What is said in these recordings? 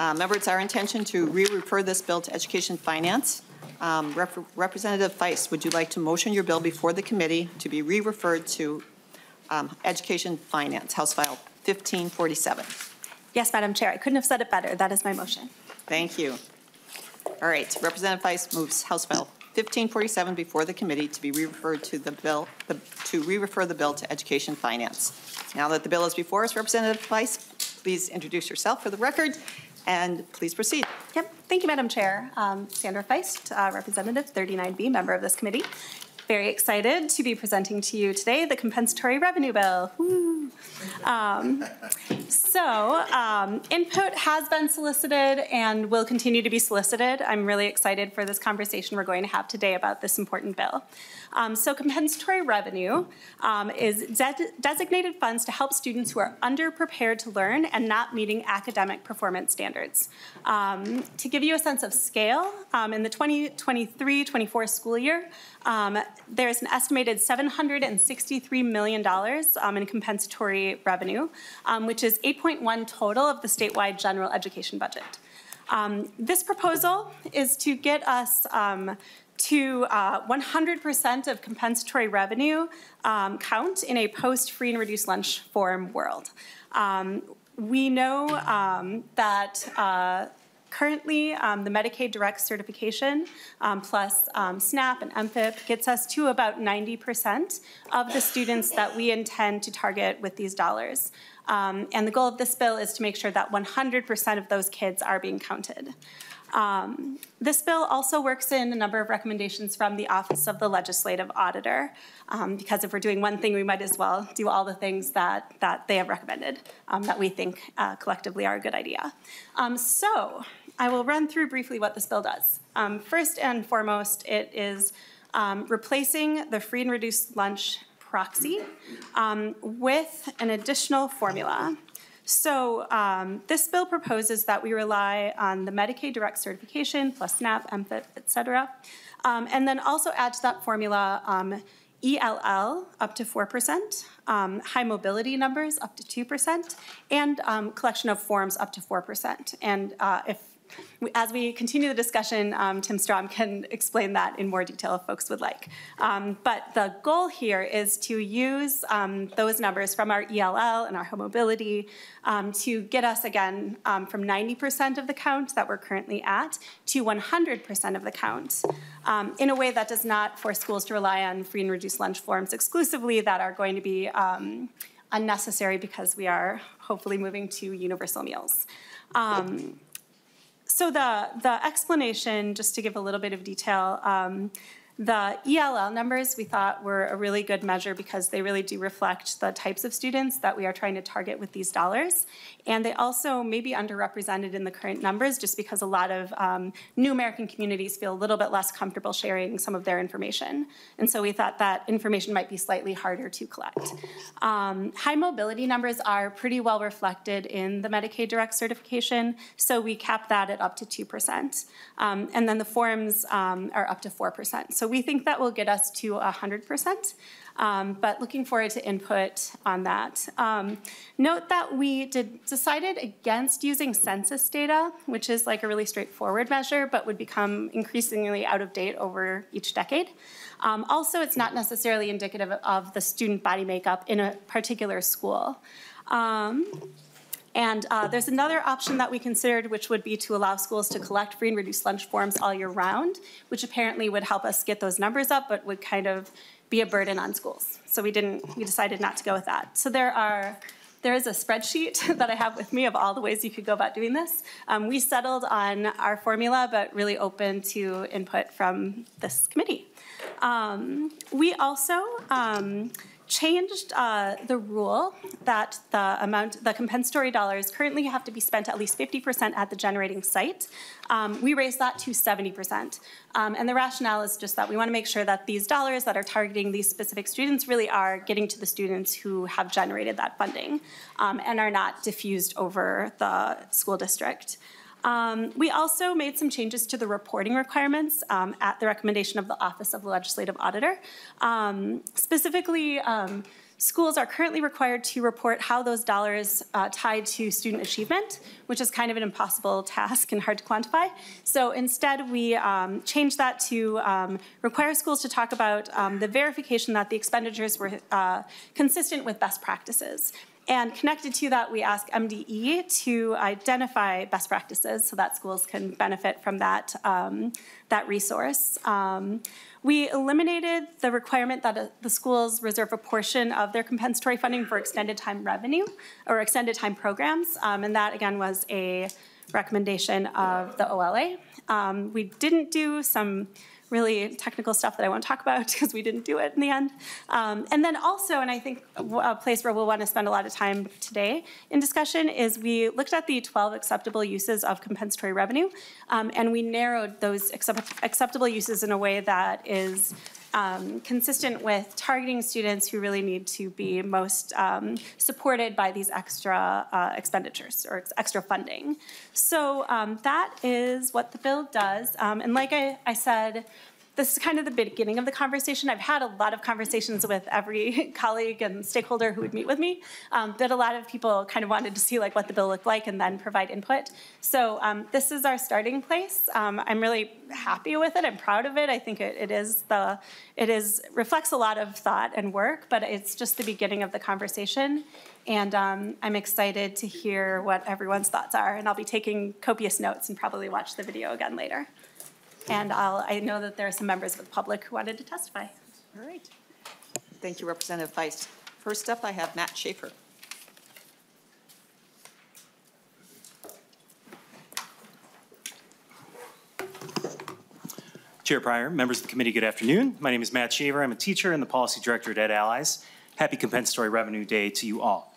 Uh, Member, it's our intention to re-refer this bill to Education Finance. Um, Rep- Representative Feist, would you like to motion your bill before the committee to be re-referred to um, Education Finance, House File 1547? Yes, Madam Chair, I couldn't have said it better. That is my motion. Thank you. All right, Representative Feist moves House File 1547 before the committee to be re-referred to the bill, the- to re-refer the bill to Education Finance. Now that the bill is before us, Representative Feist, please introduce yourself for the record, and please proceed. Yep, thank you, Madam Chair. Um, Sandra Feist, uh, Representative 39B, member of this committee. Very excited to be presenting to you today the compensatory revenue bill. Um, So, um, input has been solicited and will continue to be solicited. I'm really excited for this conversation we're going to have today about this important bill. Um, So compensatory revenue um, is de- designated funds to help students who are underprepared to learn and not meeting academic performance standards. Um, To give you a sense of scale, um, in the 2023-24 school year, um, there's an estimated $763 million um, in compensatory revenue, which is 8.1 total of the statewide general education budget. Um, This proposal is to get us um, to uh, 100% of compensatory revenue um, count in a post-free and reduced lunch form world. Um, We know um, that uh, Currently, um, the Medicaid direct certification um, plus um, SNAP and MFIP gets us to about 90% of the students that we intend to target with these dollars. Um, and the goal of this bill is to make sure that 100% of those kids are being counted. Um, this bill also works in a number of recommendations from the Office of the Legislative Auditor, um, because if we're doing one thing, we might as well do all the things that, that they have recommended um, that we think uh, collectively are a good idea. Um, so I will run through briefly what this bill does. Um, first and foremost, it is um, replacing the free and reduced lunch proxy um, with an additional formula. So um, this bill proposes that we rely on the Medicaid direct certification plus SNAP, MFIP, et cetera, um, and then also add to that formula um, ELL up to 4%, um, high mobility numbers up to 2%, and um, collection of forms up to 4%. And uh, if as we continue the discussion, um, Tim Strom can explain that in more detail if folks would like. Um, but the goal here is to use um, those numbers from our ELL and our home mobility um, to get us again um, from 90% of the count that we're currently at to 100% of the count um, in a way that does not force schools to rely on free and reduced lunch forms exclusively that are going to be unnecessary because we are hopefully moving to universal meals. Um, so the, the explanation, just to give a little bit of detail, um, the ELL numbers we thought were a really good measure because they really do reflect the types of students that we are trying to target with these dollars. And they also may be underrepresented in the current numbers just because a lot of um, new American communities feel a little bit less comfortable sharing some of their information. And so we thought that information might be slightly harder to collect. Um, high mobility numbers are pretty well reflected in the Medicaid direct certification, so we capped that at up to 2%. Um, and then the forms um, are up to 4%. So we think that will get us to 100%, um, but looking forward to input on that. Um, note that we did, decided against using census data, which is like a really straightforward measure, but would become increasingly out of date over each decade. Um, also, it's not necessarily indicative of the student body makeup in a particular school. And uh, there's another option that we considered, which would be to allow schools to collect free and reduced lunch forms all year round, which apparently would help us get those numbers up, but would kind of be a burden on schools. So we didn't, we decided not to go with that. So there are, there is a spreadsheet that I have with me of all the ways you could go about doing this. Um, we settled on our formula, but really open to input from this committee. Um, we also, um, changed uh, the rule that the amount, the compensatory dollars currently have to be spent at least 50% at the generating site. Um, we raised that to 70%. Um, and the rationale is just that we want to make sure that these dollars that are targeting these specific students really are getting to the students who have generated that funding um, and are not diffused over the school district. Um, we also made some changes to the reporting requirements um, at the recommendation of the Office of the Legislative Auditor. Um, specifically, um, schools are currently required to report how those dollars uh, tie to student achievement, which is kind of an impossible task and hard to quantify. So instead, we um, changed that to um, require schools to talk about um, the verification that the expenditures were uh, consistent with best practices. And connected to that, we ask MDE to identify best practices so that schools can benefit from that, um, that resource. Um, we eliminated the requirement that uh, the schools reserve a portion of their compensatory funding for extended time revenue or extended time programs. Um, and that, again, was a recommendation of the OLA. Um, we didn't do some really technical stuff that I won't talk about because we didn't do it in the end. Um, and then also, and I think a place where we'll want to spend a lot of time today in discussion is we looked at the 12 acceptable uses of compensatory revenue, um, and we narrowed those accept acceptable uses in a way that is um, consistent with targeting students who really need to be most um, supported by these extra uh, expenditures or ex extra funding. So um, that is what the bill does. Um, and like I, I said, this is kind of the beginning of the conversation. I've had a lot of conversations with every colleague and stakeholder who would meet with me, um, but a lot of people kind of wanted to see like what the bill looked like and then provide input. So um, this is our starting place. Um, I'm really happy with it. I'm proud of it. I think it, it is the, it is reflects a lot of thought and work, but it's just the beginning of the conversation. And um, I'm excited to hear what everyone's thoughts are. And I'll be taking copious notes and probably watch the video again later. And I'll, I know that there are some members of the public who wanted to testify. All right. Thank you, Representative Feist. First up, I have Matt Shaver. Chair Pryor, members of the committee, good afternoon. My name is Matt Shaver. I'm a teacher and the policy director at Ed Allies. Happy Compensatory Revenue Day to you all.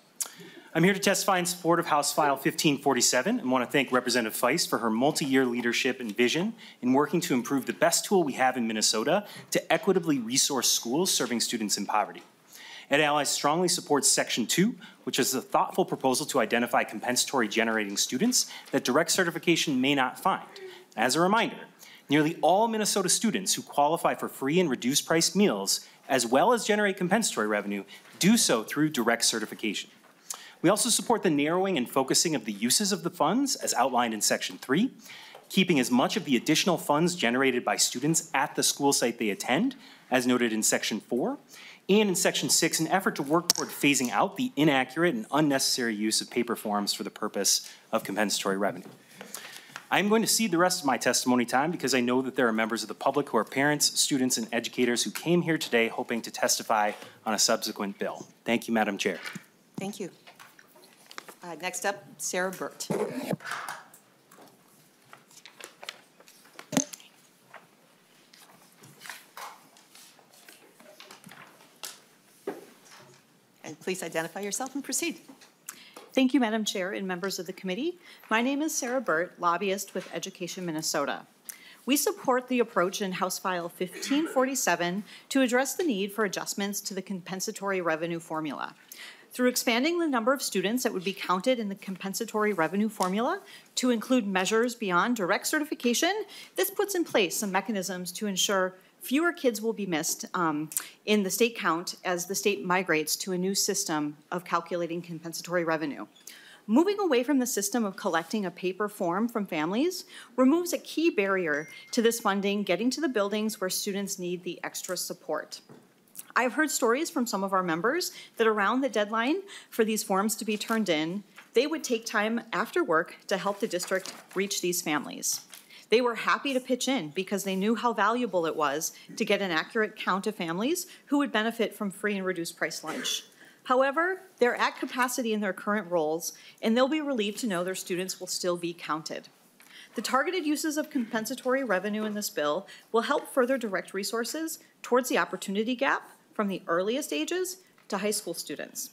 I'm here to testify in support of House File 1547 and want to thank Representative Feist for her multi-year leadership and vision in working to improve the best tool we have in Minnesota to equitably resource schools serving students in poverty. Ed Allies strongly supports Section 2, which is a thoughtful proposal to identify compensatory generating students that direct certification may not find. As a reminder, nearly all Minnesota students who qualify for free and reduced price meals, as well as generate compensatory revenue, do so through direct certification. We also support the narrowing and focusing of the uses of the funds as outlined in Section 3, keeping as much of the additional funds generated by students at the school site they attend, as noted in Section 4, and in Section 6, an effort to work toward phasing out the inaccurate and unnecessary use of paper forms for the purpose of compensatory revenue. I'm going to cede the rest of my testimony time because I know that there are members of the public who are parents, students, and educators who came here today hoping to testify on a subsequent bill. Thank you, Madam Chair. Thank you. Uh, Next up, Sarah Burt. And please identify yourself and proceed. Thank you, Madam Chair and members of the committee. My name is Sarah Burt, lobbyist with Education Minnesota. We support the approach in House File 1547 to address the need for adjustments to the compensatory revenue formula. Through expanding the number of students that would be counted in the compensatory revenue formula to include measures beyond direct certification, this puts in place some mechanisms to ensure fewer kids will be missed um, in the state count as the state migrates to a new system of calculating compensatory revenue. Moving away from the system of collecting a paper form from families removes a key barrier to this funding getting to the buildings where students need the extra support. I've heard stories from some of our members that around the deadline for these forms to be turned in, they would take time after work to help the district reach these families. They were happy to pitch in because they knew how valuable it was to get an accurate count of families who would benefit from free and reduced price lunch. However, they're at capacity in their current roles, and they'll be relieved to know their students will still be counted. The targeted uses of compensatory revenue in this bill will help further direct resources towards the opportunity gap from the earliest ages to high school students.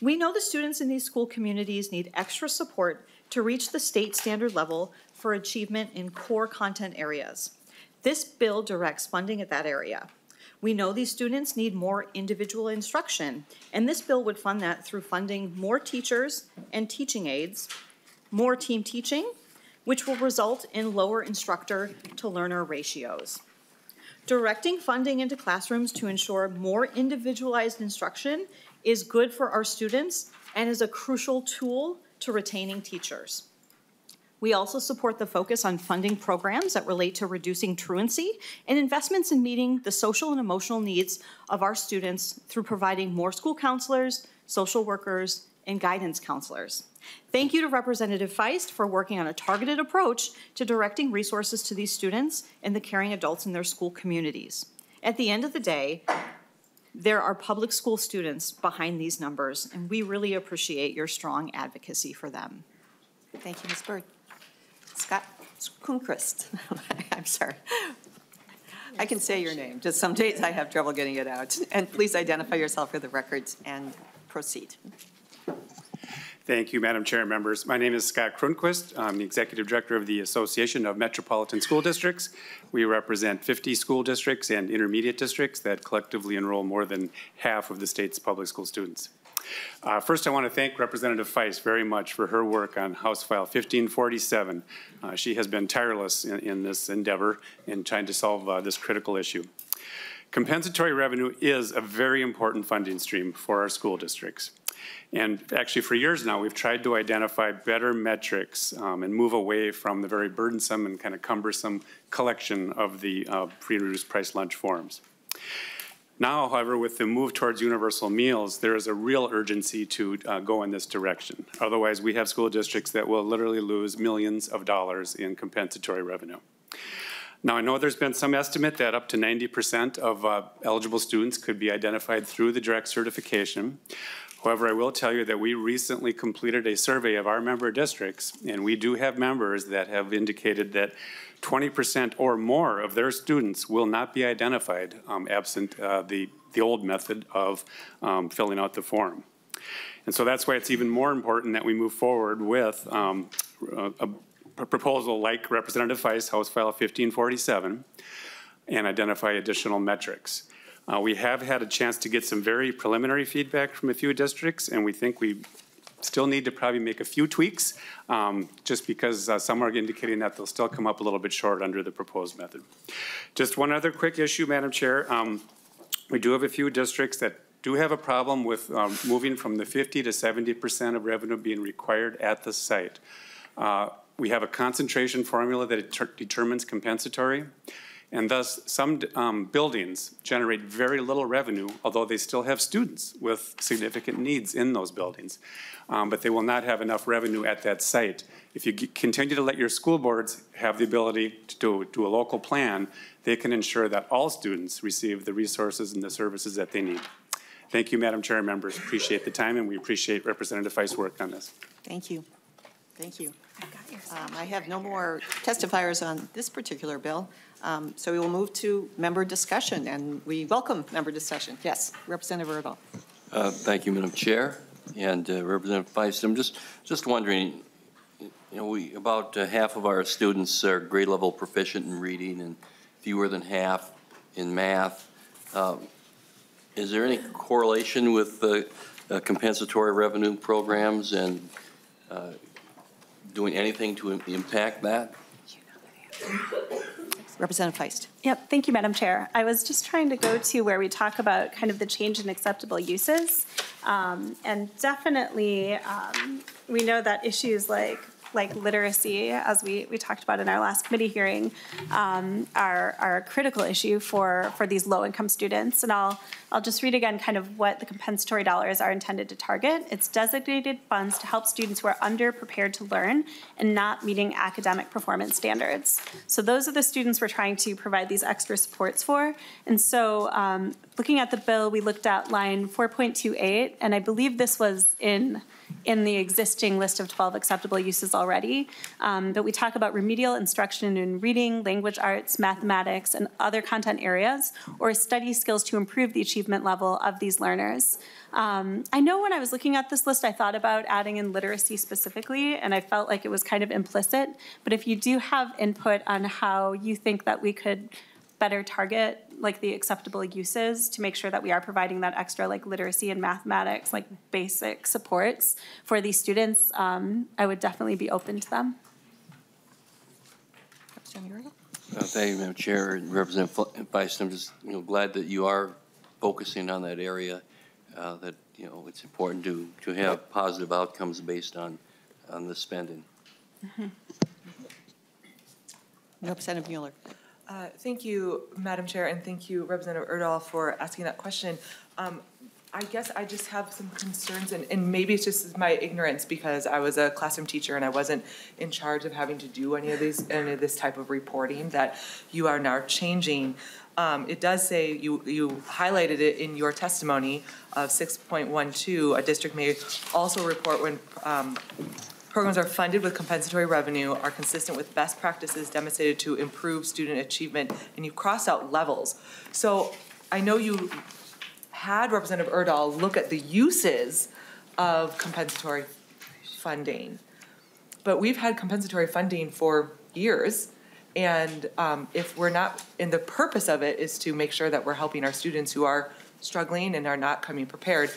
We know the students in these school communities need extra support to reach the state standard level for achievement in core content areas. This bill directs funding at that area. We know these students need more individual instruction, and this bill would fund that through funding more teachers and teaching aides, more team teaching, which will result in lower instructor to learner ratios. Directing funding into classrooms to ensure more individualized instruction is good for our students and is a crucial tool to retaining teachers. We also support the focus on funding programs that relate to reducing truancy and investments in meeting the social and emotional needs of our students through providing more school counselors, social workers, and guidance counselors. Thank you to Representative Feist for working on a targeted approach to directing resources to these students and the caring adults in their school communities. At the end of the day, there are public school students behind these numbers, and we really appreciate your strong advocacy for them. Thank you, Ms. Byrd. Scott Kuhnquist. I'm sorry. I can say your name, just some days I have trouble getting it out. And please identify yourself for the records and proceed. Thank you, Madam Chair and members. My name is Scott Croonquist. I'm the Executive Director of the Association of Metropolitan School Districts. We represent 50 school districts and intermediate districts that collectively enroll more than half of the state's public school students. Uh, First, I want to thank Representative Feist very much for her work on House File 1547. Uh, She has been tireless in, in this endeavor in trying to solve uh, this critical issue. Compensatory revenue is a very important funding stream for our school districts. And actually, for years now, we've tried to identify better metrics um, and move away from the very burdensome and kind of cumbersome collection of the uh, pre-reduced price lunch forms. Now, however, with the move towards universal meals, there is a real urgency to uh, go in this direction. Otherwise, we have school districts that will literally lose millions of dollars in compensatory revenue. Now, I know there's been some estimate that up to 90% of uh, eligible students could be identified through the direct certification. However, I will tell you that we recently completed a survey of our member districts, and we do have members that have indicated that 20% or more of their students will not be identified um, absent uh, the, the old method of um, filling out the form. And so that's why it's even more important that we move forward with um, a proposal like Representative Feist, House File 1547, and identify additional metrics. Uh, we have had a chance to get some very preliminary feedback from a few districts, and we think we still need to probably make a few tweaks, um, just because uh, some are indicating that they'll still come up a little bit short under the proposed method. Just one other quick issue, Madam Chair. Um, we do have a few districts that do have a problem with um, moving from the 50 to 70 percent of revenue being required at the site. Uh, we have a concentration formula that determines compensatory. And thus, some um, buildings generate very little revenue, although they still have students with significant needs in those buildings. Um, but they will not have enough revenue at that site. If you continue to let your school boards have the ability to do, do a local plan, they can ensure that all students receive the resources and the services that they need. Thank you, Madam Chair members. Appreciate the time, and we appreciate Representative Feist's work on this. Thank you. Thank you. Um, I have no more testifiers on this particular bill, um, so we will move to member discussion, and we welcome member discussion. Yes, Representative Erdahl. Uh, Thank you, Madam Chair, and uh, Representative Feist. I'm just, just wondering, you know, we, about uh, half of our students are grade level proficient in reading and fewer than half in math. Um, Is there any correlation with the uh, compensatory revenue programs and uh, doing anything to impact that? Representative Feist. Yep, thank you, Madam Chair. I was just trying to go to where we talk about kind of the change in acceptable uses. Um, And definitely, um, we know that issues like like literacy, as we, we talked about in our last committee hearing, um, are, are a critical issue for, for these low-income students. And I'll, I'll just read again kind of what the compensatory dollars are intended to target. It's designated funds to help students who are underprepared to learn and not meeting academic performance standards. So those are the students we're trying to provide these extra supports for. And so um, looking at the bill, we looked at line 4.28, and I believe this was in in the existing list of 12 acceptable uses already. Um, but we talk about remedial instruction in reading, language arts, mathematics, and other content areas, or study skills to improve the achievement level of these learners. Um, I know when I was looking at this list, I thought about adding in literacy specifically, and I felt like it was kind of implicit. But if you do have input on how you think that we could better target like the acceptable uses to make sure that we are providing that extra like literacy and mathematics, like basic supports for these students, um, I would definitely be open to them. Uh, Thank you, Madam Chair, and Representative Feist I'm just, you know, glad that you are focusing on that area, uh, that you know, it's important to, to have positive outcomes based on, on the spending. Representative Mueller. Uh, Thank you, Madam Chair, and thank you, Representative Erdahl, for asking that question. Um, I guess I just have some concerns, and, and maybe it's just my ignorance, because I was a classroom teacher and I wasn't in charge of having to do any of these, any of this type of reporting, that you are now changing. Um, It does say, you, you highlighted it in your testimony of 6.12, a district may also report when um, Programs are funded with compensatory revenue, are consistent with best practices demonstrated to improve student achievement, and you've crossed out levels. So I know you had Representative Erdahl look at the uses of compensatory funding, but we've had compensatory funding for years. And um, if we're not, and the purpose of it is to make sure that we're helping our students who are struggling and are not coming prepared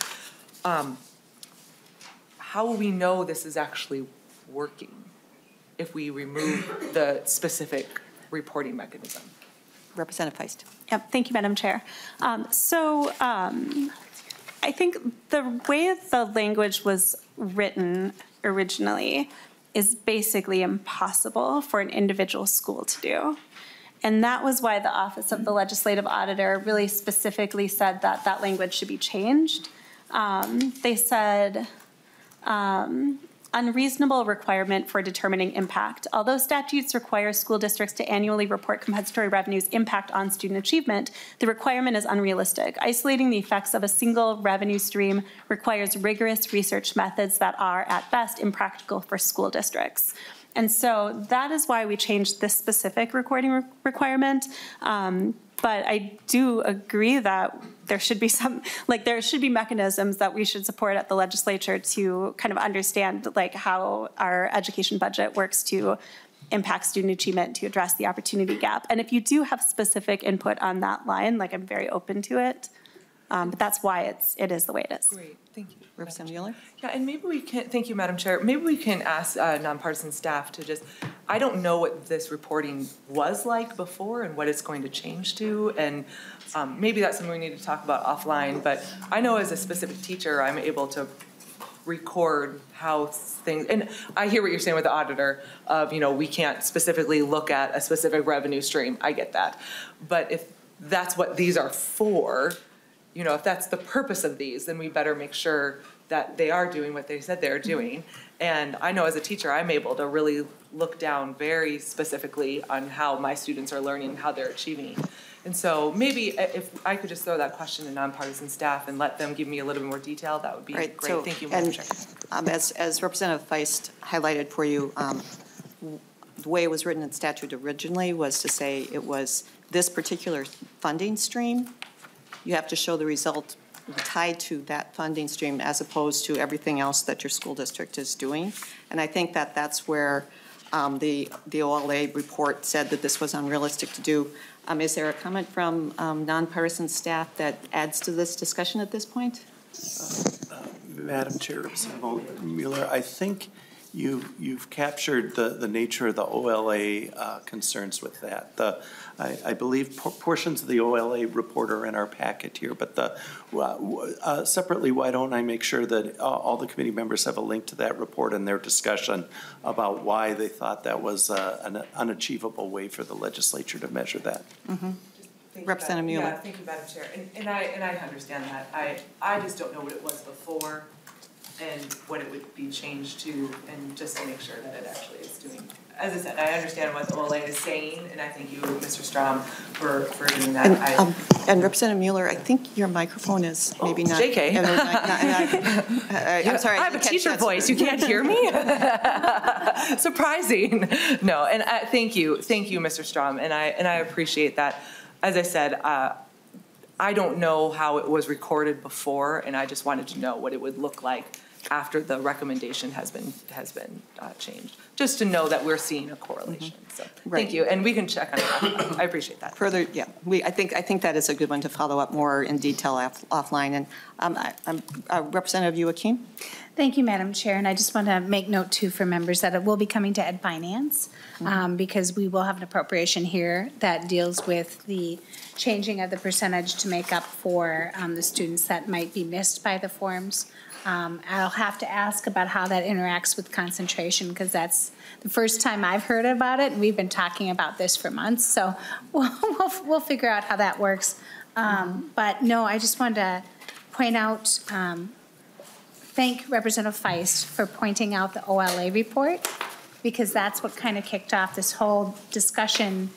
how will we know this is actually working if we remove the specific reporting mechanism? Representative Feist. Yep, thank you, Madam Chair. Um, So um, I think the way the language was written originally is basically impossible for an individual school to do. And that was why the Office of the Legislative Auditor really specifically said that that language should be changed. Um, They said, um, unreasonable requirement for determining impact. Although statutes require school districts to annually report compensatory revenue's impact on student achievement, the requirement is unrealistic. Isolating the effects of a single revenue stream requires rigorous research methods that are, at best, impractical for school districts. And so that is why we changed this specific recording re- requirement. Um, but I do agree that there should be some, like, there should be mechanisms that we should support at the legislature to kind of understand, like, how our education budget works to impact student achievement, to address the opportunity gap. And if you do have specific input on that line, like, I'm very open to it. Um, but that's why it's, it is the way it is. Great, thank you. Representative Mueller. Yeah, and maybe we can, thank you, Madam Chair, maybe we can ask uh, nonpartisan staff to just, I don't know what this reporting was like before and what it's going to change to, and um, maybe that's something we need to talk about offline, but I know as a specific teacher, I'm able to record how things, and I hear what you're saying with the auditor of, you know, we can't specifically look at a specific revenue stream, I get that. But if that's what these are for, you know, if that's the purpose of these, then we better make sure that they are doing what they said they're doing. And I know as a teacher, I'm able to really look down very specifically on how my students are learning, how they're achieving. And so maybe if I could just throw that question to nonpartisan staff and let them give me a little bit more detail, that would be Right, great. so- Thank you, Madam Chair. um, As, as Representative Feist highlighted for you, um, the way it was written in statute originally was to say it was this particular funding stream. You have to show the result tied to that funding stream as opposed to everything else that your school district is doing. And I think that that's where um, the, the OLA report said that this was unrealistic to do. Um, Is there a comment from um, nonpartisan staff that adds to this discussion at this point? Madam Chair, Mueller, I think you, you've captured the, the nature of the OLA uh, concerns with that. The, I, I believe por- portions of the OLA report are in our packet here, but the, uh, separately, why don't I make sure that uh, all the committee members have a link to that report and their discussion about why they thought that was uh, an unachievable way for the legislature to measure that. Thank you, Representative Madam- Mueller. Yeah, thank you, Madam Chair. And, and I, and I understand that. I, I just don't know what it was before and what it would be changed to, and just to make sure that it actually is doing. As I said, I understand what the OLA is saying, and I thank you, Mr. Strom, for, for doing that. And, I- um, and Representative Mueller, I think your microphone is maybe not. JK. and we're not- not- I- I'm sorry. I have a teacher that. voice, you can't hear me? Surprising. No, and I, thank you, thank you, Mr. Strom, and I, and I appreciate that. As I said, uh, I don't know how it was recorded before, and I just wanted to know what it would look like after the recommendation has been, has been uh, changed, just to know that we're seeing a correlation. So, Right. thank you, and we can check on it. I appreciate that. Further, yeah, we, I think, I think that is a good one to follow up more in detail off- offline. And um, I- I'm, uh, Representative Youakim? Thank you, Madam Chair, and I just want to make note too for members that it will be coming to Ed Finance um, because we will have an appropriation here that deals with the changing of the percentage to make up for um, the students that might be missed by the forms. Um, I'll have to ask about how that interacts with concentration because that's the first time I've heard about it, and we've been talking about this for months, so we'll, we'll, we'll figure out how that works. Um, But no, I just wanted to point out, um, thank Representative Feist for pointing out the OLA report, because that's what kind of kicked off this whole discussion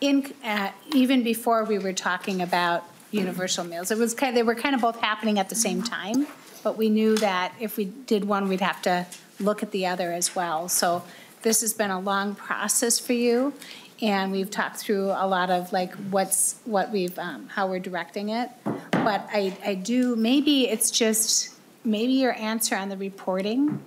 in, uh, even before we were talking about universal meals. It was kind, of, they were kind of both happening at the same time, but we knew that if we did one, we'd have to look at the other as well. So this has been a long process for you, and we've talked through a lot of like what's, what we've, um, how we're directing it. But I, I do, maybe it's just, maybe your answer on the reporting,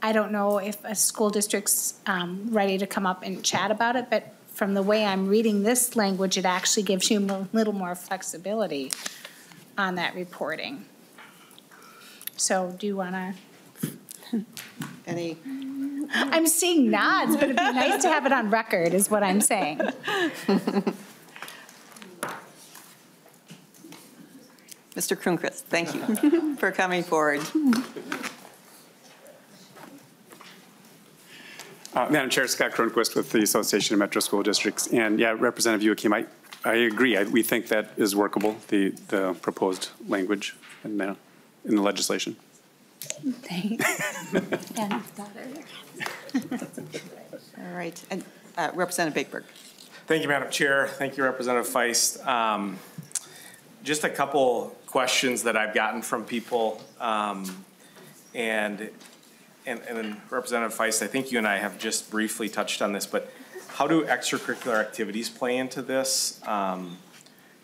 I don't know if a school district's um, ready to come up and chat about it, but from the way I'm reading this language, it actually gives you a little more flexibility on that reporting. So do you want to, Any, I'm seeing nods, but it'd be nice to have it on record, is what I'm saying. Mr. Croonquist, thank you for coming forward. Uh, Madam Chair, Scott Croonquist with the Association of Metro School Districts. And yeah, Representative Youakim, I, I agree. I- We think that is workable, the, the proposed language in the, in the legislation. Thanks. And daughter. All right, and uh, Representative Bakeberg. Thank you, Madam Chair. Thank you, Representative Feist. Um, Just a couple questions that I've gotten from people. um, And, and and then Representative Feist, I think you and I have just briefly touched on this, but how do extracurricular activities play into this? Um,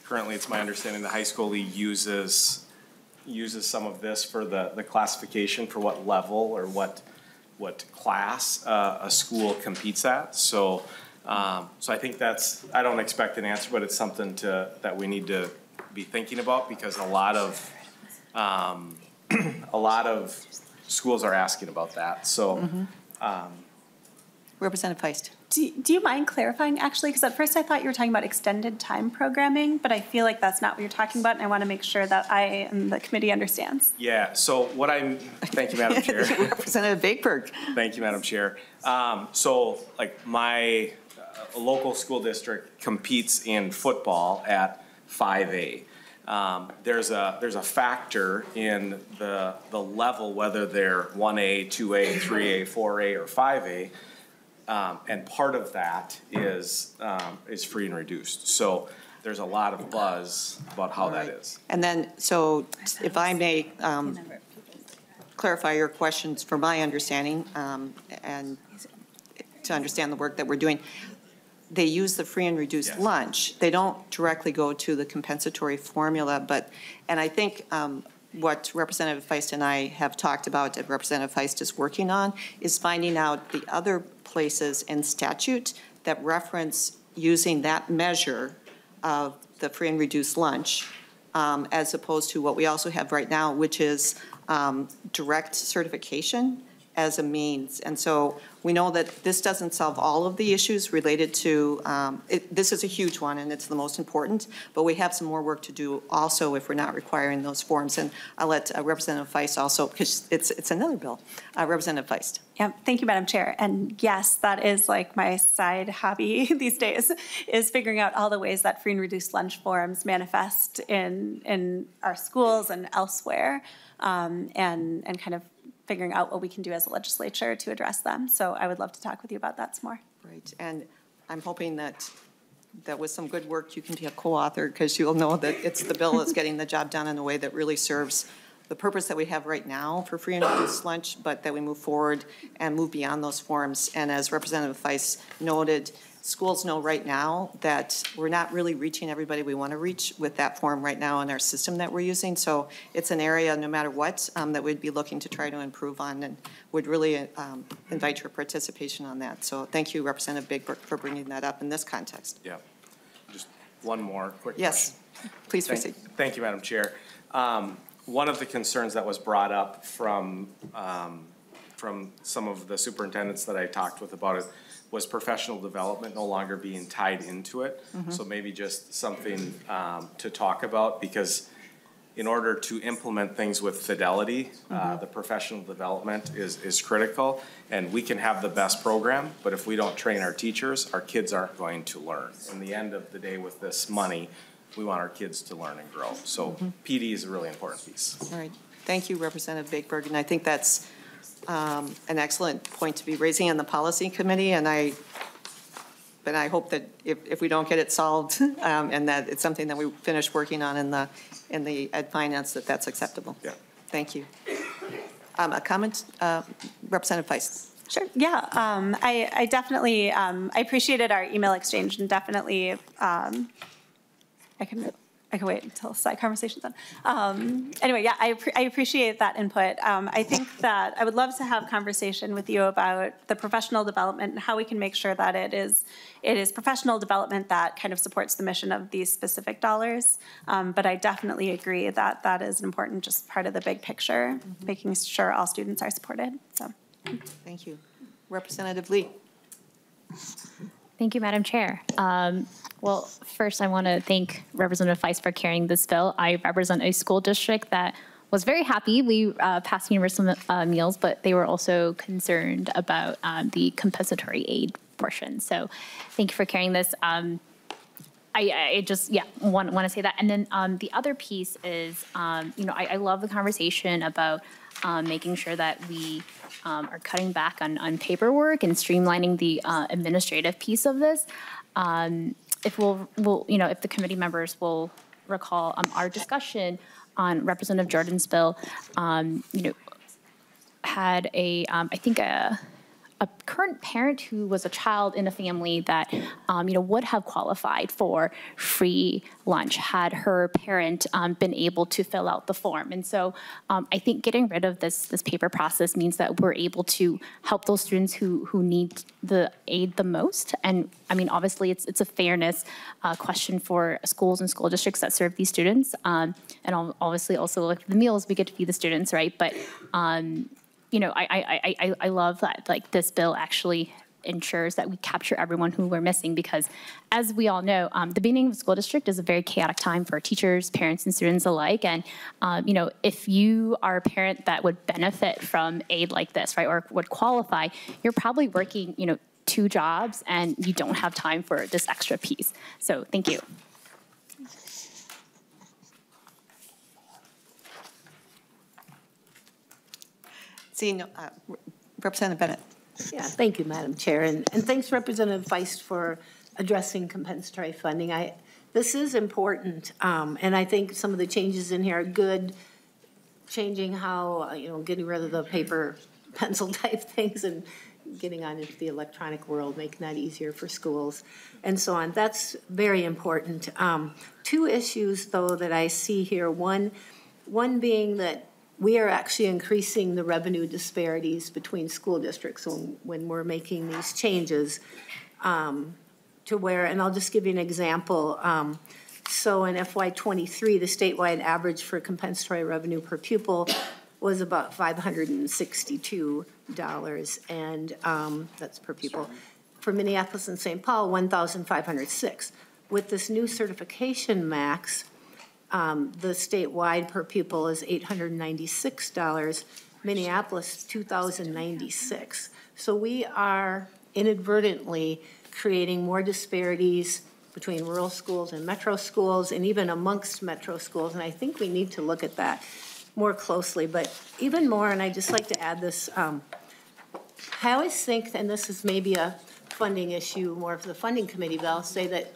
Currently, it's my understanding the high school league uses, uses some of this for the, the classification for what level or what, what class uh, a school competes at. So, um, so I think that's, I don't expect an answer, but it's something to, that we need to be thinking about because a lot of, um, a lot of schools are asking about that. So, um, Representative Feist. Do, do you mind clarifying, actually? Because at first I thought you were talking about extended time programming, but I feel like that's not what you're talking about, and I want to make sure that I and the committee understands. yeah, so what I'm, thank you, Madam Chair. Representative Bakeberg. Thank you, Madam Chair. Um, so like my uh, local school district competes in football at five A. Um, there's a, there's a factor in the, the level, whether they're one A, two A, three A, four A, or five A. Um, and part of that is, um, is free and reduced. So there's a lot of buzz about how that is. And then, so if I may um, clarify your questions for my understanding um, and to understand the work that we're doing, they use the free and reduced Yes. lunch. They don't directly go to the compensatory formula, but, and I think um, what Representative Feist and I have talked about, and Representative Feist is working on, is finding out the other places in statute that reference using that measure of the free and reduced lunch, um, as opposed to what we also have right now, which is um, direct certification as a means. And so we know that this doesn't solve all of the issues related to, um, it- this is a huge one, and it's the most important, but we have some more work to do also if we're not requiring those forms. And I'll let uh, Representative Feist also, because it's, it's another bill. Uh, Representative Feist. Yeah, thank you, Madam Chair. And yes, that is like my side hobby these days, is figuring out all the ways that free and reduced lunch forms manifest in, in our schools and elsewhere, um, and, and kind of figuring out what we can do as a legislature to address them. So I would love to talk with you about that some more. Right, and I'm hoping that, that with some good work, you can be a co-author, because you'll know that it's the bill that's getting the job done in a way that really serves the purpose that we have right now for free and reduced lunch, but that we move forward and move beyond those forms. And as Representative Feist noted, schools know right now that we're not really reaching everybody we want to reach with that form right now in our system that we're using. So it's an area, no matter what, um, that we'd be looking to try to improve on and would really um, invite your participation on that. So thank you, Representative Big, for bringing that up in this context. Yeah. Just one more quick question. Yes, please Thank- proceed. Thank you, Madam Chair. Um, One of the concerns that was brought up from, um, from some of the superintendents that I talked with about it was professional development no longer being tied into it. So maybe just something um, to talk about, because in order to implement things with fidelity, uh, the professional development is, is critical. And we can have the best program, but if we don't train our teachers, our kids aren't going to learn. In the end of the day with this money, we want our kids to learn and grow. So PD is a really important piece. All right, thank you, Representative Bakeberg, and I think that's um, an excellent point to be raising in the policy committee, and I, but I hope that if, if we don't get it solved, um, and that it's something that we finish working on in the, in the Ed Finance, that that's acceptable. Yeah. Thank you. Um, A comment, uh, Representative Feist? Sure, yeah, um, I, I definitely, um, I appreciated our email exchange and definitely, um, I can, I can wait until side conversation's done. Um, anyway, yeah, I, I appreciate that input. Um, I think that I would love to have conversation with you about the professional development and how we can make sure that it is, it is professional development that kind of supports the mission of these specific dollars. Um, but I definitely agree that that is an important, just part of the big picture, making sure all students are supported, so. Thank you. Representative Lee? Thank you, Madam Chair. Um, Well, first, I want to thank Representative Feist for carrying this bill. I represent a school district that was very happy we uh, passed universal uh, meals, but they were also concerned about um, the compensatory aid portion. So thank you for carrying this. Um, I, I just, yeah, want, want to say that. And then um, the other piece is, um, you know, I, I love the conversation about um, making sure that we um, are cutting back on, on paperwork and streamlining the uh, administrative piece of this. Um, if we'll, we'll, you know, if the committee members will recall um, our discussion on Representative Jordan's bill, um, you know, had a, um, I think a, a current parent who was a child in a family that, um, you know, would have qualified for free lunch had her parent um, been able to fill out the form. And so um, I think getting rid of this this paper process means that we're able to help those students who who need the aid the most. And I mean, obviously, it's it's a fairness uh, question for schools and school districts that serve these students, um, and obviously also like the meals we get to feed the students, right? But um, you know, I, I, I, I- love that, like, this bill actually ensures that we capture everyone who we're missing, because as we all know, um, the beginning of a school district is a very chaotic time for teachers, parents, and students alike, and, um, you know, if you are a parent that would benefit from aid like this, right, or would qualify, you're probably working, you know, two jobs, and you don't have time for this extra piece. So, thank you. Seeing, uh, Representative Bennett? Yeah, thank you, Madam Chair, and, and thanks Representative Feist for addressing compensatory funding. I, this is important, um, and I think some of the changes in here are good, changing how, uh, you know, getting rid of the paper pencil type things and getting on into the electronic world, making that easier for schools and so on. That's very important. Um, two issues, though, that I see here. One, one being that we are actually increasing the revenue disparities between school districts when, when we're making these changes um, to where, and I'll just give you an example. Um, So in FY '23, the statewide average for compensatory revenue per pupil was about $562, and um, that's per pupil. For Minneapolis and St. Paul, 1,506. With this new certification max, um, the statewide per pupil is eight hundred and ninety-six dollars, Minneapolis, two thousand ninety-six. So we are inadvertently creating more disparities between rural schools and metro schools, and even amongst metro schools, and I think we need to look at that more closely, but even more, and I'd just like to add this, um, I always think, and this is maybe a funding issue more for the funding committee, but I'll say that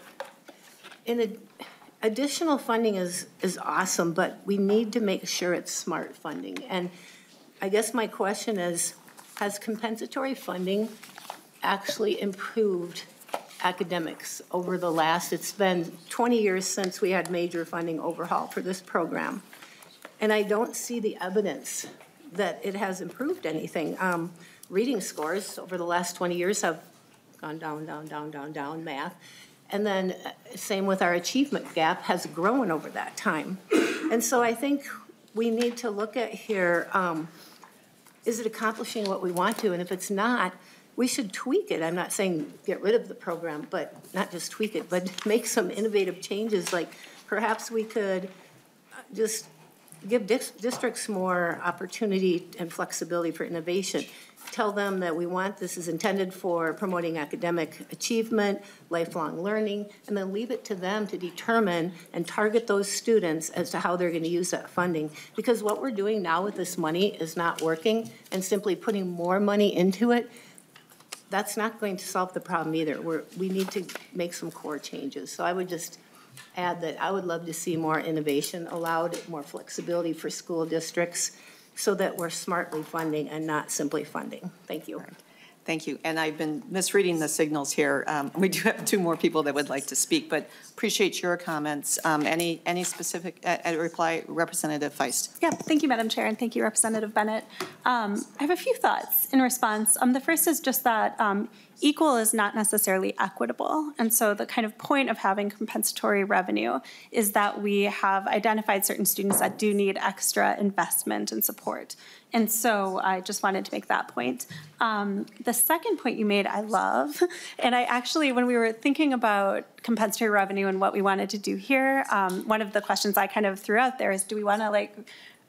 in a, additional funding is, is awesome, but we need to make sure it's smart funding. And I guess my question is, has compensatory funding actually improved academics over the last, it's been 20 years since we had major funding overhaul for this program. And I don't see the evidence that it has improved anything. Um, reading scores over the last 20 years have gone down, down, down, down, down, math. And then, uh, same with our achievement gap has grown over that time. And so I think we need to look at here, um, is it accomplishing what we want to? And if it's not, we should tweak it. I'm not saying get rid of the program, but not just tweak it, but make some innovative changes. Like perhaps we could uh, just give dis- districts more opportunity and flexibility for innovation. Tell them that we want, this is intended for promoting academic achievement, lifelong learning, and then leave it to them to determine and target those students as to how they're going to use that funding. Because what we're doing now with this money is not working, and simply putting more money into it, that's not going to solve the problem either. We're, we need to make some core changes. So I would just add that I would love to see more innovation allowed, more flexibility for school districts, so that we're smartly funding and not simply funding. Thank you. Thank you. And I've been misreading the signals here. Um, We do have two more people that would like to speak, but appreciate your comments. Um, Any, any specific, uh, uh, reply, Representative Feist? Yeah, thank you, Madam Chair, and thank you, Representative Bennett. Um, I have a few thoughts in response. Um, The first is just that um, equal is not necessarily equitable. And so the kind of point of having compensatory revenue is that we have identified certain students that do need extra investment and support. And so I just wanted to make that point. Um, the second point you made, I love. And I actually, when we were thinking about compensatory revenue and what we wanted to do here, um, one of the questions I kind of threw out there is do we want to like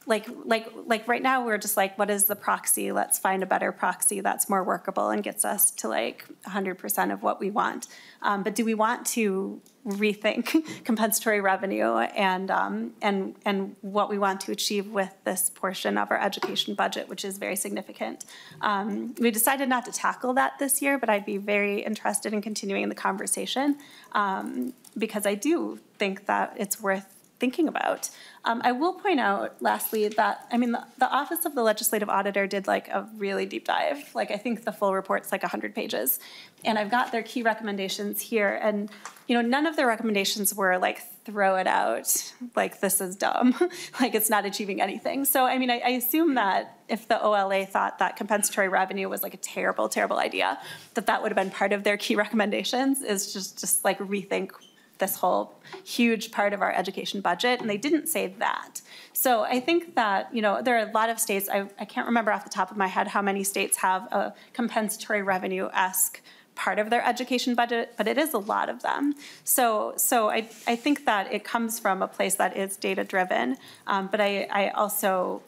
like like like right now we're just like what is the proxy? Let's find a better proxy that's more workable and gets us to like 100% of what we want. Um, but do we want to rethink compensatory revenue and um, and and what we want to achieve with this portion of our education budget which is very significant? Um, we decided not to tackle that this year but i'd be very interested in continuing the conversation um, because i do think that it's worth thinking about. Um, I will point out, lastly, that I mean the, the, Office of the Legislative Auditor did like a really deep dive. Like I think the full report's like 100 pages, and I've got their key recommendations here. And you know, none of their recommendations were like throw it out, like this is dumb, like it's not achieving anything. So I mean, I, I assume that if the OLA thought that compensatory revenue was like a terrible, terrible idea, that that would have been part of their key recommendations. Is just just like rethink this whole huge part of our education budget, and they didn't say that. So I think that, you know, there are a lot of states, I, I can't remember off the top of my head how many states have a compensatory revenue-esque part of their education budget, but it is a lot of them. So, so I, I think that it comes from a place that is data-driven, um, but I, I also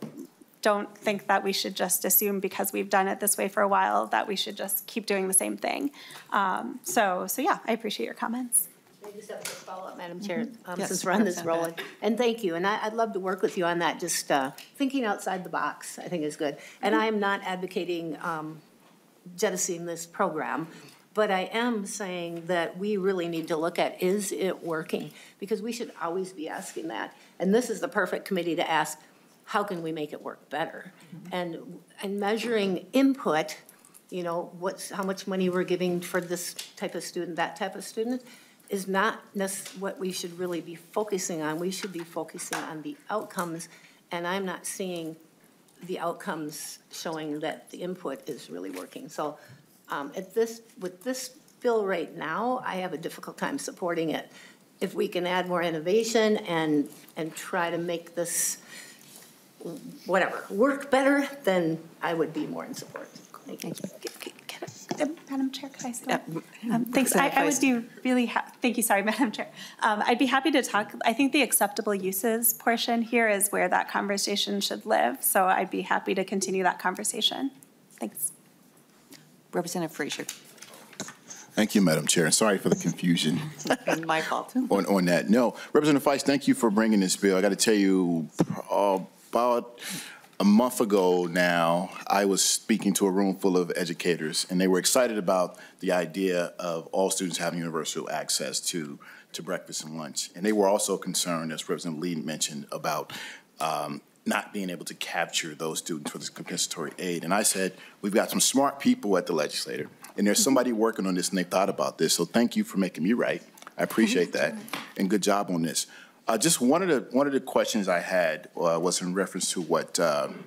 don't think that we should just assume because we've done it this way for a while that we should just keep doing the same thing. Um, so, so yeah, I appreciate your comments. I just have a follow-up, Madam Chair, um, Yes, since we're on this roll. And thank you, and I, I'd love to work with you on that, just uh, thinking outside the box, I think is good. And I am not advocating um, jettisoning this program, but I am saying that we really need to look at, is it working? Because we should always be asking that. And this is the perfect committee to ask, how can we make it work better? And, and measuring input, you know, what's, how much money we're giving for this type of student, that type of student, is not what we should really be focusing on. We should be focusing on the outcomes, and I'm not seeing the outcomes showing that the input is really working. So um, at this, with this bill right now, I have a difficult time supporting it. If we can add more innovation and, and try to make this, whatever, work better, then I would be more in support. Thank you. Uh, Madam Chair, could I still? Um, Thanks. I I would be really, ha- thank you, sorry, Madam Chair. Um, I'd be happy to talk, I think the acceptable uses portion here is where that conversation should live, so I'd be happy to continue that conversation. Thanks. Representative Frazier. Thank you, Madam Chair, and sorry for the confusion My fault. on, on that. No, Representative Feist, thank you for bringing this bill. I got to tell you, uh, about a month ago now, I was speaking to a room full of educators, and they were excited about the idea of all students having universal access to, to breakfast and lunch. And they were also concerned, as Representative Lee mentioned, about um, not being able to capture those students for this compensatory aid. And I said, we've got some smart people at the legislature, and there's somebody working on this, and they thought about this. So thank you for making me right. I appreciate that, and good job on this. Uh, just one of the one of the questions I had uh, was in reference to what um,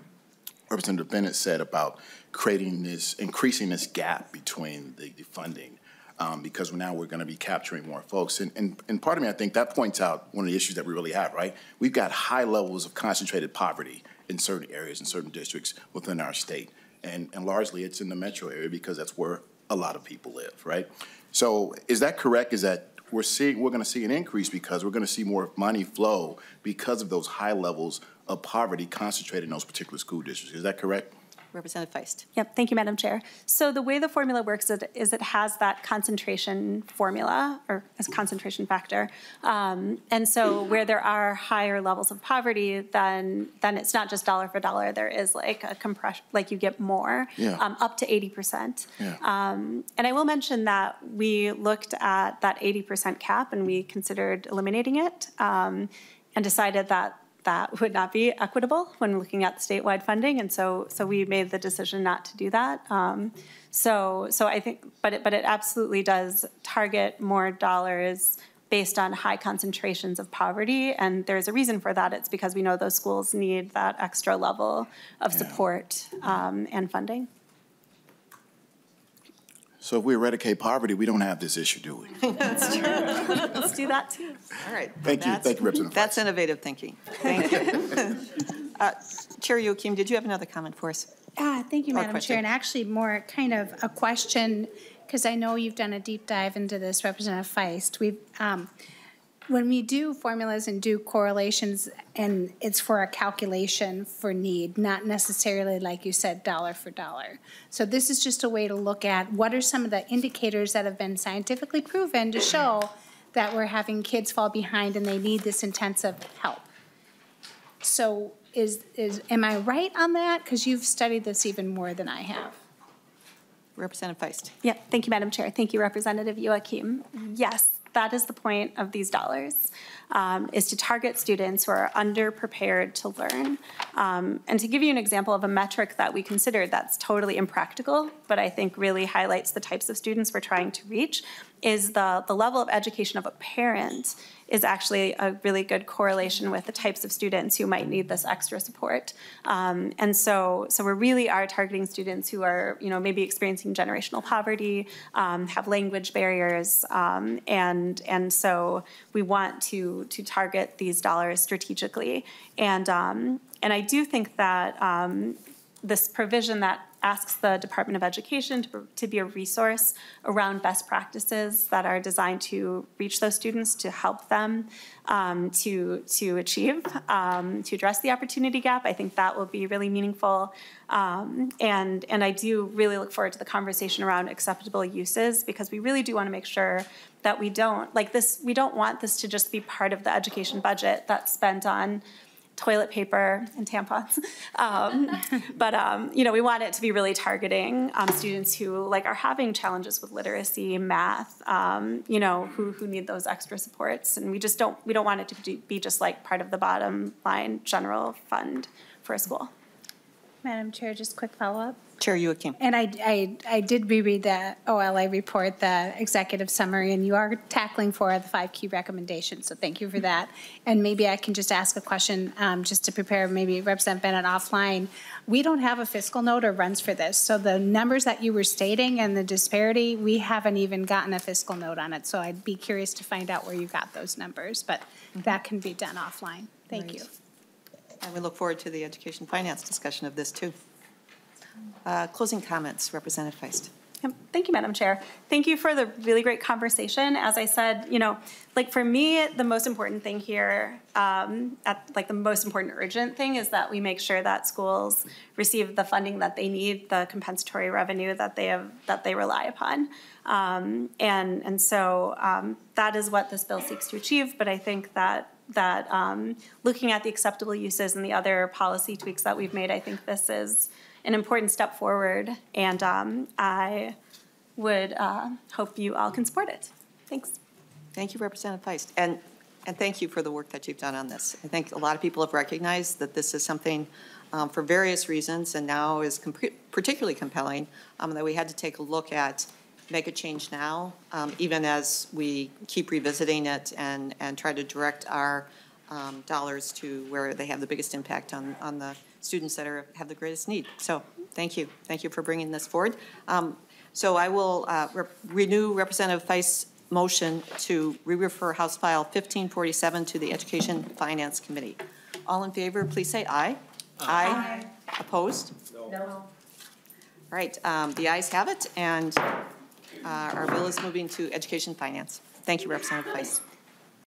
Representative Bennett said about creating this, increasing this gap between the, the funding, um, because now we're going to be capturing more folks. And, and, and part of me, I think that points out one of the issues that we really have, right? We've got high levels of concentrated poverty in certain areas, in certain districts within our state. And, and largely it's in the metro area because that's where a lot of people live, right? So is that correct? Is that we're seeing, we're gonna see an increase because we're gonna see more money flow because of those high levels of poverty concentrated in those particular school districts. Is that correct? Representative Feist. Yep, thank you, Madam Chair. So the way the formula works is, is it has that concentration formula or as concentration factor. Um, and so where there are higher levels of poverty, then then it's not just dollar for dollar. There is like a compression, like you get more, Yeah. um, up to 80%. Yeah. Um, and I will mention that we looked at that 80% cap and we considered eliminating it um, and decided that that would not be equitable when looking at the statewide funding. And so, so we made the decision not to do that. Um, so, so I think, but it, but it absolutely does target more dollars based on high concentrations of poverty. And there's a reason for that. It's because we know those schools need that extra level of support um, and funding. So if we eradicate poverty, we don't have this issue, do we? That's true. Let's do that too. All right. Thank you. Thank you, Representative That's innovative thinking. Thank you. Uh, Chair Youakim, did you have another comment for us? Ah, thank you, Or Madam question. Chair, and actually more kind of a question, because I know you've done a deep dive into this, Representative Feist. We've, um, when we do formulas and do correlations, and it's for a calculation for need, not necessarily, like you said, dollar for dollar. So this is just a way to look at what are some of the indicators that have been scientifically proven to show that we're having kids fall behind and they need this intensive help. So is, is, am I right on that? Because you've studied this even more than I have. Representative Feist. Yeah, thank you, Madam Chair. Thank you, Representative Youakim. Yes, that is the point of these dollars, um, is to target students who are underprepared to learn. Um, and to give you an example of a metric that we considered that's totally impractical, but I think really highlights the types of students we're trying to reach, is the, the level of education of a parent is actually a really good correlation with the types of students who might need this extra support. Um, and so, so we really are targeting students who are, you know, maybe experiencing generational poverty, um, have language barriers, um, and and so we want to to target these dollars strategically. And um, and I do think that um, this provision that asks the Department of Education to, to be a resource around best practices that are designed to reach those students, to help them um, to, to achieve, um, to address the opportunity gap. I think that will be really meaningful. Um, and, and I do really look forward to the conversation around acceptable uses because we really do want to make sure that we don't, like this, we don't want this to just be part of the education budget that's spent on toilet paper and tampons. Um, but um, you know, we want it to be really targeting um, students who like are having challenges with literacy, math. Um, you know, who who need those extra supports, and we just don't we don't want it to be- be just like part of the bottom line general fund for a school. Madam Chair, just quick follow-up. Chair Youakim. And I, I, I did reread the OLA report, the executive summary, and you are tackling four of the five key recommendations, so thank you for that. And maybe I can just ask a question, um, just to prepare maybe Representative Bennett offline. We don't have a fiscal note or runs for this, so the numbers that you were stating and the disparity, we haven't even gotten a fiscal note on it, so I'd be curious to find out where you got those numbers, but that can be done offline. Thank you. And we look forward to the education finance discussion of this, too. Uh, Closing comments, Representative Feist. Thank you, Madam Chair. Thank you for the really great conversation. As I said, you know, like for me, the most important thing here, um, at, like the most important urgent thing is that we make sure that schools receive the funding that they need, the compensatory revenue that they have, that they rely upon. Um, and, and so um, that is what this bill seeks to achieve, but I think that that, um, looking at the acceptable uses and the other policy tweaks that we've made, I think this is an important step forward, and um, I would uh, hope you all can support it. Thanks. Thank you, Representative Feist. And, and thank you for the work that you've done on this. I think a lot of people have recognized that this is something um, for various reasons, and now is particularly compelling, um, that we had to take a look at, make a change now, um, even as we keep revisiting it and, and try to direct our um, dollars to where they have the biggest impact on, on the students that are, have the greatest need. So, thank you. Thank you for bringing this forward. Um, So I will uh, rep- renew Representative Feist's motion to re-refer House File 1547 to the Education Finance Committee. All in favor, please say aye. Aye. Opposed? No. All right, um, the ayes have it, and uh, our bill is moving to Education Finance. Thank you, Representative Feist.